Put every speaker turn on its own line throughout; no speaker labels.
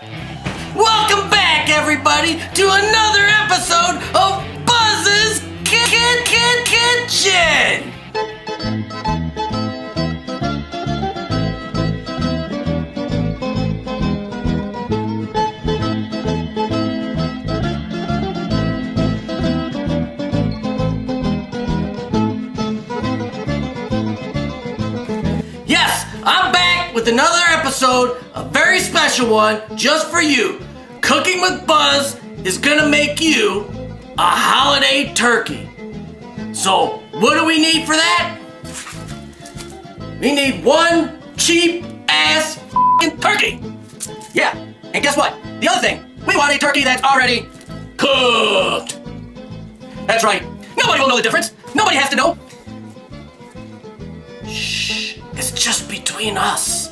Welcome back, everybody, to another episode of Buzz's Kid Kid Kitchen. With another episode, a very special one just for you. Cooking with Buzz is gonna make you a holiday turkey. So, what do we need for that? We need one cheap ass turkey. Yeah, and guess what? The other thing, we want a turkey that's already cooked. That's right. Nobody will know the difference. Nobody has to know. Shh, it's just between us.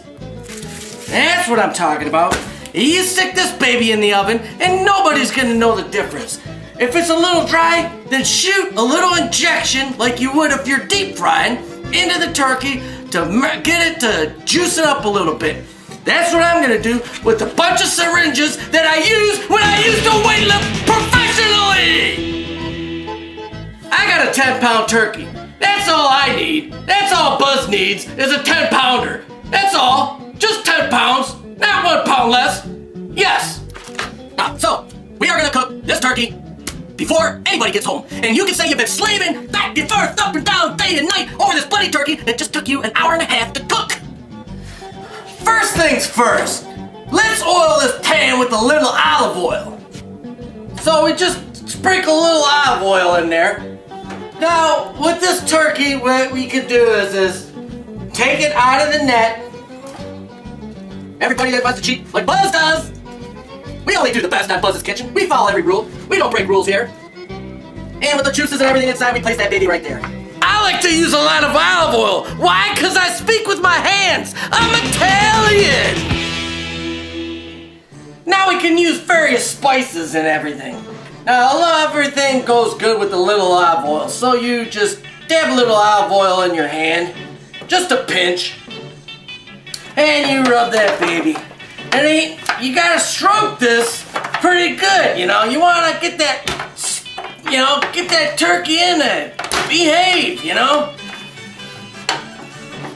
That's what I'm talking about. You stick this baby in the oven and nobody's gonna know the difference. If it's a little dry, then shoot a little injection like you would if you're deep frying into the turkey to get it to juice it up a little bit. That's what I'm gonna do with a bunch of syringes that I use when I used to weightlift professionally! I got a 10 pound turkey. That's all I need. That's all Buzz needs is a 10 pounder. That's all. Just 10 pounds, not one pound less. Yes. Ah, so, we are gonna cook this turkey before anybody gets home. And you can say you've been slaving back and forth, up and down, day and night over this bloody turkey that just took you an hour and a half to cook. First things first, let's oil this pan with a little olive oil. So we just sprinkle a little olive oil in there. Now, with this turkey, what we could do is, is take it out of the net. Everybody that wants to cheat like Buzz does. We only do the best on Buzz's Kitchen. We follow every rule. We don't break rules here. And with the juices and everything inside, we place that baby right there. I like to use a lot of olive oil. Why? Because I speak with my hands. I'm Italian. Now we can use various spices and everything. Now everything goes good with a little olive oil, so you just dab a little olive oil in your hand, just a pinch, and you rub that baby. And you gotta stroke this pretty good, you know. You wanna get that, you know, get that turkey in there, behave, you know.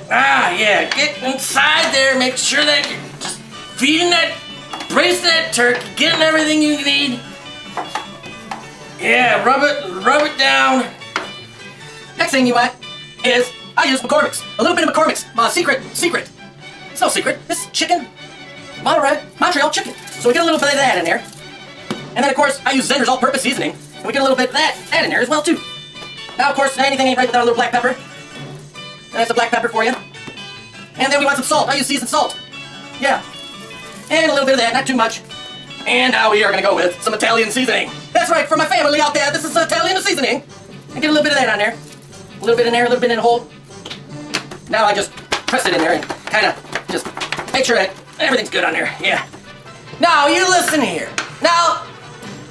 Ah, yeah, get inside there, make sure that you're just feeding that, brace that turkey, getting everything you need. Yeah, rub it, rub it down. Next thing you want is I use McCormick's. A little bit of McCormick's. My secret, secret. It's no secret. This chicken, Monterey, Montreal chicken. So we get a little bit of that in there. And then of course I use Zender's all-purpose seasoning. And we get a little bit of that, that in there as well too. Now of course anything ain't right without a little black pepper. That's the black pepper for you. And then we want some salt. I use seasoned salt. Yeah. And a little bit of that, not too much. And now we are gonna go with some Italian seasoning. That's right, for my family out there, this is Italian seasoning. And get a little bit of that on there. A little bit in there, a little bit in the hole. Now I just press it in there and kind of just make sure that everything's good on there. Yeah. Now you listen here. Now,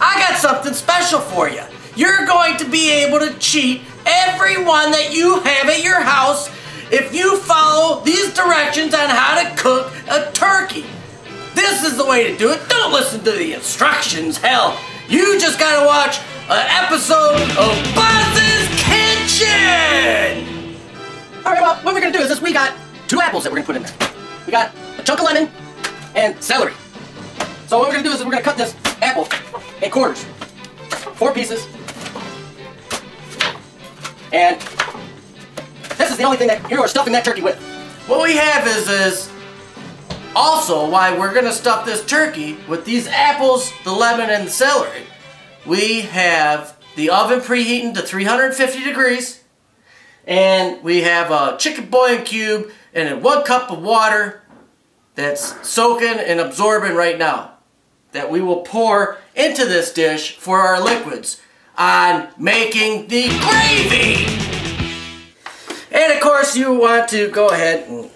I got something special for you. You're going to be able to cheat everyone that you have at your house if you follow these directions on how to cook a turkey. This is the way to do it. Don't listen to the instructions. Hell, you just gotta watch an episode of Buzz's Kitchen! Alright, well, what we're gonna do is this. We got two apples that we're gonna put in there. We got a chunk of lemon and celery. So what we're gonna do is we're gonna cut this apple in quarters. Four pieces. And this is the only thing that you're stuffing that turkey with. What we have is is also why we're gonna stuff this turkey with these apples, the lemon, and the celery. We have the oven preheating to 350 degrees, and we have a chicken boiling cube and one cup of water that's soaking and absorbing right now that we will pour into this dish for our liquids on making the gravy. And of course you want to go ahead and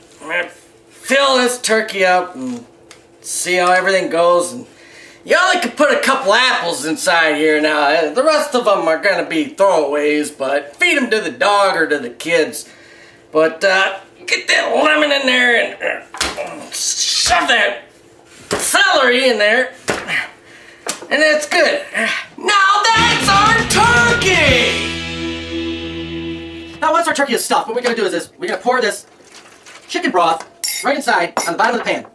fill this turkey up and see how everything goes. And you only can put a couple apples inside here now. The rest of them are going to be throwaways, but feed them to the dog or to the kids. But uh, get that lemon in there and uh, shove that celery in there. And that's good. Now that's our turkey! Now once our turkey is stuffed, what we're gonna do is this. We're gonna pour this chicken broth right inside on the bottom of the pan.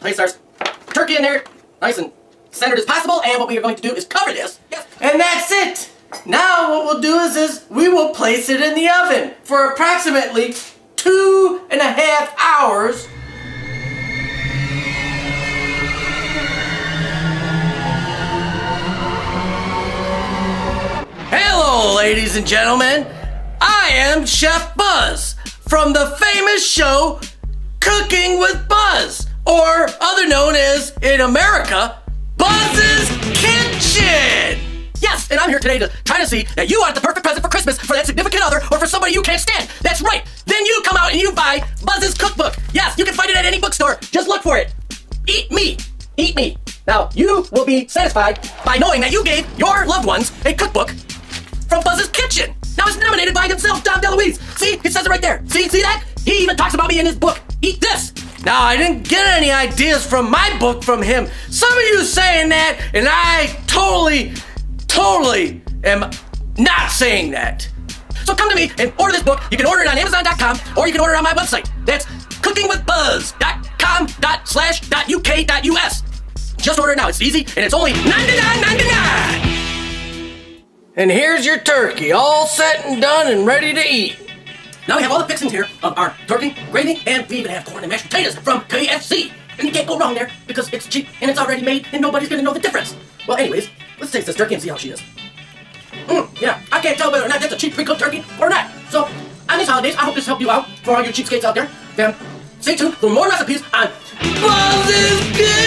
Place our turkey in there, nice and centered as possible, and what we are going to do is cover this. Yes. And that's it! Now what we'll do is, is we will place it in the oven for approximately two and a half hours Hello, ladies and gentlemen. I am Chef Buzz from the famous show Cooking with Buzz, or other known as in America, Buzz's Kitchen. Yes, and I'm here today to try to see that you are the perfect present for Christmas for that significant other or for somebody you can't stand. That's right. Then you come out and you buy Buzz's cookbook. Yes, you can find it at any bookstore. Just look for it. Eat me. Eat me. Now, you will be satisfied by knowing that you gave your loved ones a cookbook from Buzz's Kitchen. Now it's nominated by himself, Dom DeLuise. See, he says it right there. See, see that? He even talks about me in his book. Eat this. Now, I didn't get any ideas from my book from him. Some of you saying that, and I totally, totally am not saying that. So come to me and order this book. You can order it on Amazon.com or you can order it on my website. That's cookingwithbuzz.com dot slash dot uk dot us. Just order it now. It's easy and it's only $99.99. And here's your turkey, all set and done and ready to eat. Now we have all the fixings here of our turkey, gravy, and we even have corn and mashed potatoes from KFC. And you can't go wrong there because it's cheap and it's already made and nobody's gonna know the difference. Well, anyways, let's taste this turkey and see how she is. Mm, yeah, I can't tell whether or not that's a cheap pre-cooked turkey or not. So, on these holidays, I hope this helped you out for all you cheapskates out there. Then, stay tuned for more recipes on Buzz's